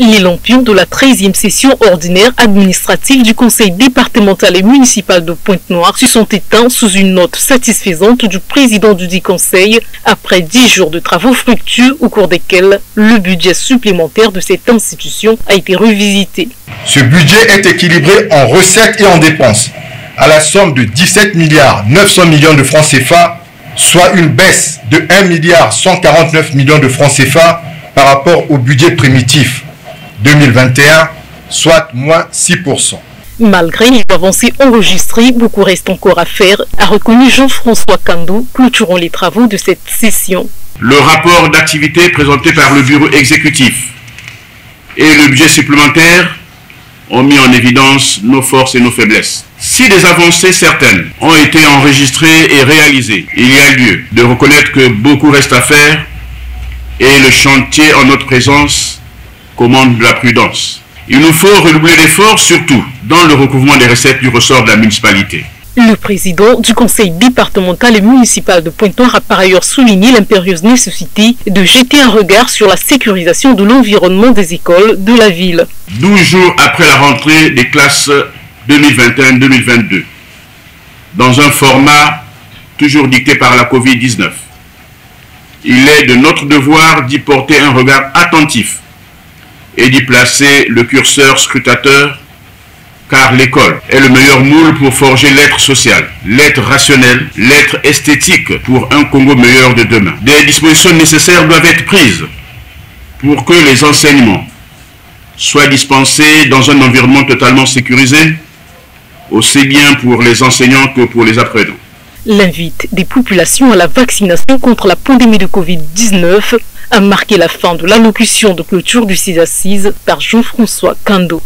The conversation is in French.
Les lampions de la 13e session ordinaire administrative du conseil départemental et municipal de Pointe-Noire se sont éteints sous une note satisfaisante du président du dit conseil après dix jours de travaux fructueux au cours desquels le budget supplémentaire de cette institution a été revisité. Ce budget est équilibré en recettes et en dépenses à la somme de 17 milliards 900 millions de francs CFA, soit une baisse de 1 milliard 149 millions de francs CFA par rapport au budget primitif 2021, soit moins 6%. Malgré les avancées enregistrées, beaucoup reste encore à faire, a reconnu Jean-François Kando, clôturant les travaux de cette session. Le rapport d'activité présenté par le bureau exécutif et le budget supplémentaire ont mis en évidence nos forces et nos faiblesses. Si des avancées certaines ont été enregistrées et réalisées, il y a lieu de reconnaître que beaucoup reste à faire et le chantier en notre présence commande de la prudence. Il nous faut redoubler l'effort, surtout dans le recouvrement des recettes du ressort de la municipalité. Le président du conseil départemental et municipal de Pointe-Noire a par ailleurs souligné l'impérieuse nécessité de jeter un regard sur la sécurisation de l'environnement des écoles de la ville. 12 jours après la rentrée des classes 2021-2022, dans un format toujours dicté par la Covid-19, il est de notre devoir d'y porter un regard attentif et d'y placer le curseur scrutateur, car l'école est le meilleur moule pour forger l'être social, l'être rationnel, l'être esthétique pour un Congo meilleur de demain. Des dispositions nécessaires doivent être prises pour que les enseignements soient dispensés dans un environnement totalement sécurisé, aussi bien pour les enseignants que pour les apprenants. L'invite des populations à la vaccination contre la pandémie de Covid-19 a marqué la fin de l'allocution de clôture du 6 assises par Jean-François Kando.